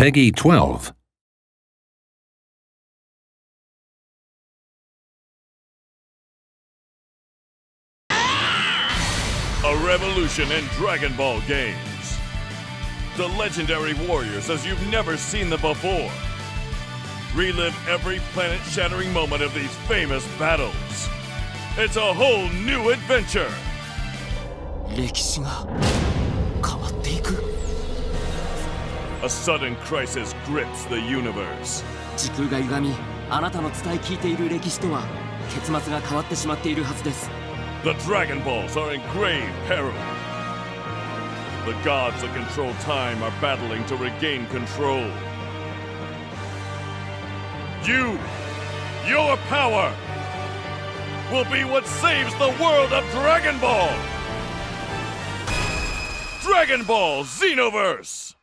PEGI 12. A revolution in Dragon Ball games. The legendary warriors as you've never seen them before. Relive every planet shattering moment of these famous battles. It's a whole new adventure. 歴史が変わっていく A sudden crisis grips the universe. 時空が歪みあなたの伝え聞いている歴史とは結末が変わってしまっているはずです The Dragon Balls are in grave peril. The gods that control time are battling to regain control. You, your power, will be what saves the world of Dragon Ball! Dragon Ball Xenoverse!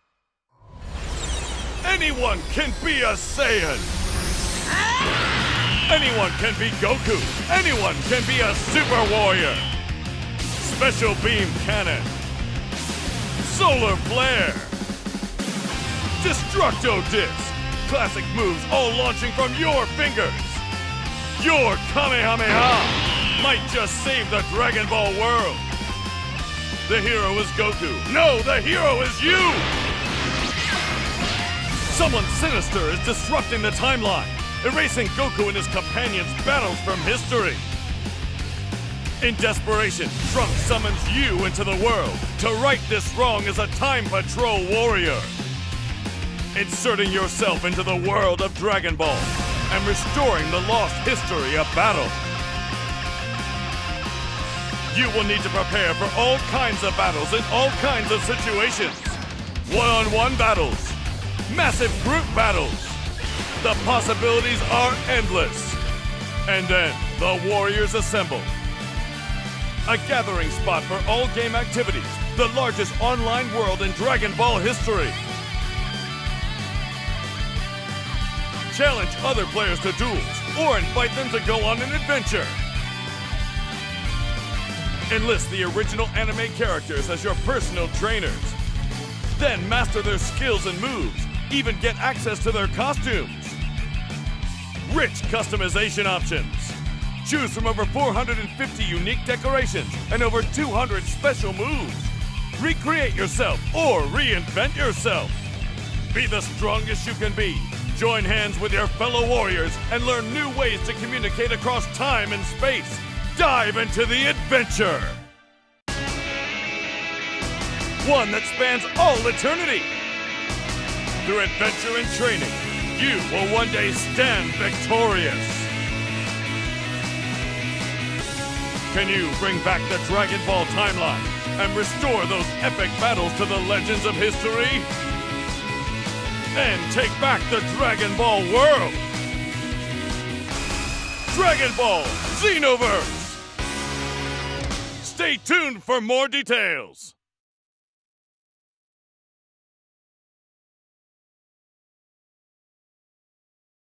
Anyone can be a Saiyan! Anyone can be Goku. Anyone can be a Super Warrior. Special Beam Cannon. Solar Flare. Destructo Disc. Classic moves all launching from your fingers. Your Kamehameha might just save the Dragon Ball world. The hero is Goku. No, the hero is you! Someone sinister is disrupting the timeline, erasing Goku and his companions' battles from history. In desperation, Trunks summons you into the world to right this wrong as a Time Patrol warrior. Inserting yourself into the world of Dragon Ball and restoring the lost history of battle. You will need to prepare for all kinds of battles in all kinds of situations. One-on-one battles, massive group battles. The possibilities are endless. And then the Warriors assemble. A gathering spot for all game activities, the largest online world in Dragon Ball history. Challenge other players to duels or invite them to go on an adventure. Enlist the original anime characters as your personal trainers. Then master their skills and moves, even get access to their costumes. Rich customization options. Choose from over 450 unique decorations and over 200 special moves. Recreate yourself or reinvent yourself. Be the strongest you can be. Join hands with your fellow warriors and learn new ways to communicate across time and space. Dive into the adventure! One that spans all eternity. Through adventure and training, you will one day stand victorious. Can you bring back the Dragon Ball timeline and restore those epic battles to the legends of history? And take back the Dragon Ball world! Dragon Ball Xenoverse! Stay tuned for more details!